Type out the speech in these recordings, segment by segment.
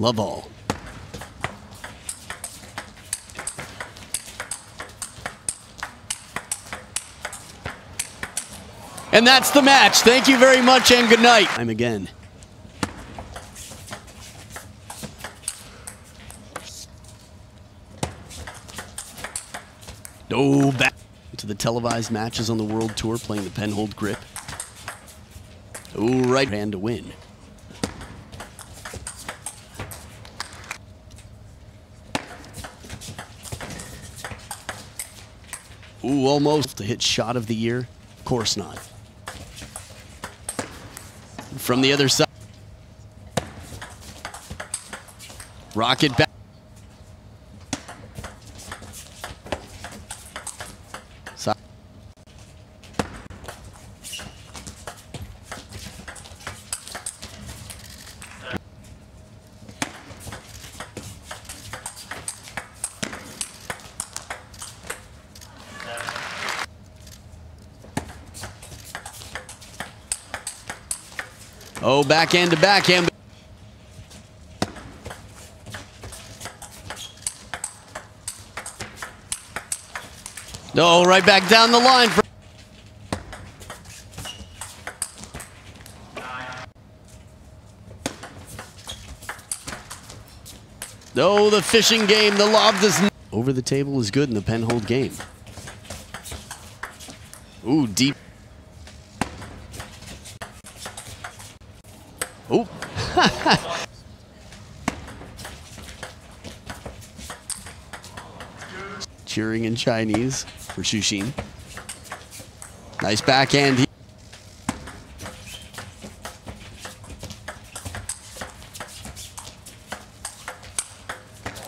Love all. And that's the match. Thank you very much and good night. I'm again. Oh, back to the televised matches on the World Tour playing the Penhold grip. Oh, right hand to win. Ooh, almost to hit shot of the year. Of course not. From the other side. Rocket back. Oh, backhand to backhand. No, oh, right back down the line. For no, the fishing game. The lob does over the table is good in the penhold game. Ooh, deep. Oh. Cheering in Chinese for Xu Xin. Nice backhand.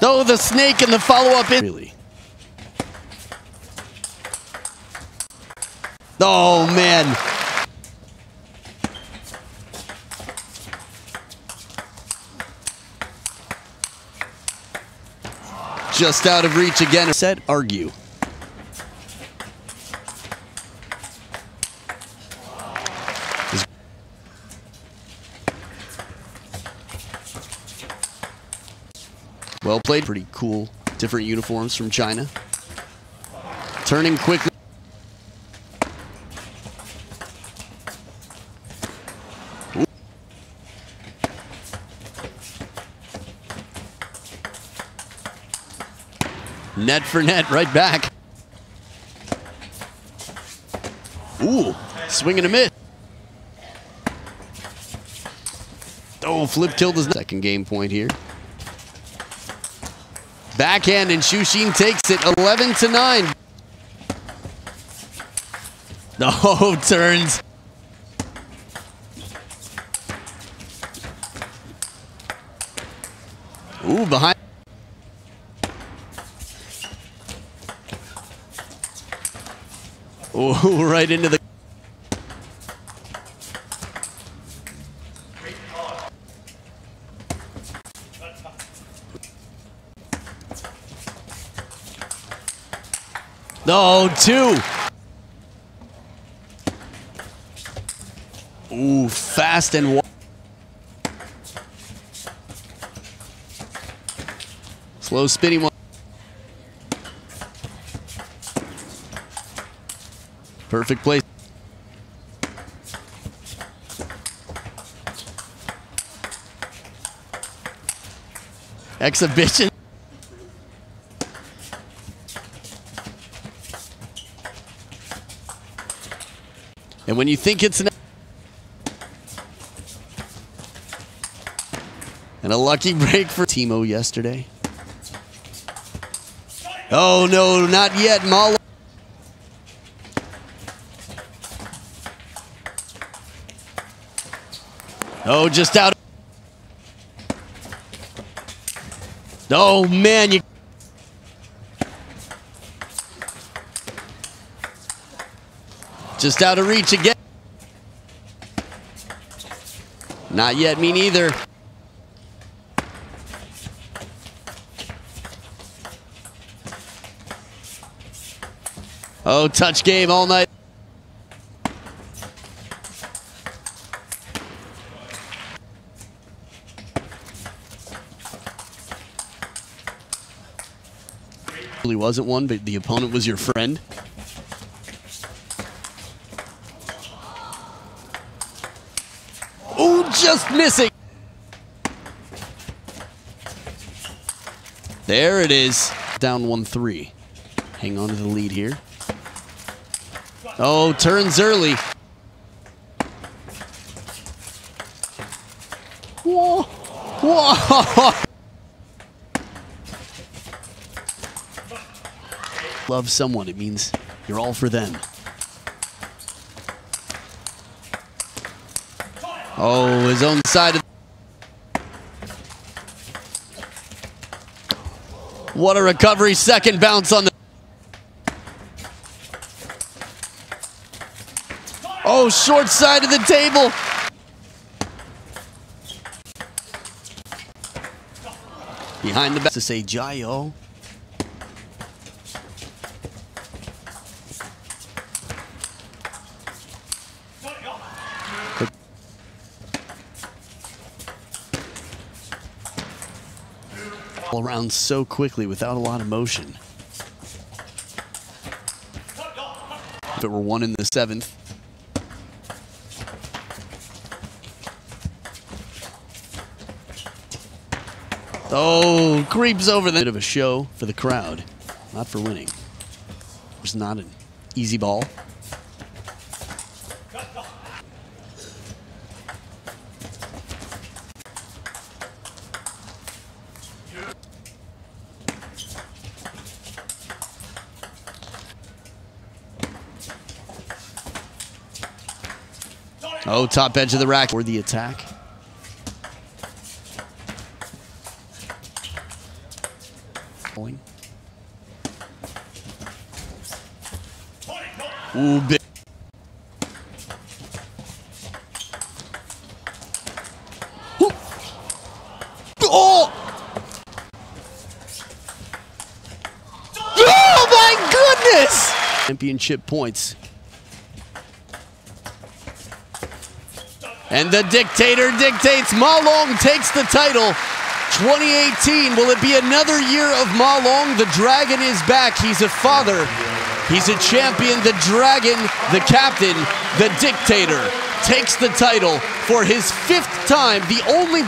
Oh, the snake and the follow-up in. Really. Oh, man. Just out of reach again. Set, argue. Well played. Pretty cool. Different uniforms from China. Turning quickly. Net for net, right back. Ooh, swing a miss. Oh, flip tilt is second game point here. Backhand and Xu Xin takes it 11 to 9. No oh, turns. Ooh, behind. Ooh, right into the. No, two. Ooh, fast and wa- slow spinning one. Perfect place. Exhibition. And when you think it's an and a lucky break for Timo yesterday. Oh no, not yet. Malo. Oh, just out. Oh man, you. Just out of reach again. Not yet, me neither. Oh, touch game all night. Wasn't one, but the opponent was your friend. Oh, just missing. There it is. Down 1-3. Hang on to the lead here. Oh, turns early. Whoa. Whoa. Love someone, it means you're all for them. Oh, his own side of What a recovery. Second bounce on the. Oh, short side of the table. Behind the back to say Jayo. Around so quickly without a lot of motion. If it were one in the seventh. Oh, creeps over the bit of a show for the crowd, not for winning. Was not an easy ball. Oh, top edge of the rack for the attack. Ooh, big. Oh! Oh my goodness! Championship points. And the dictator dictates. Ma Long takes the title. 2018. Will it be another year of Ma Long? The dragon is back. He's a father. He's a champion. The dragon, the captain, the dictator takes the title for his fifth time. The only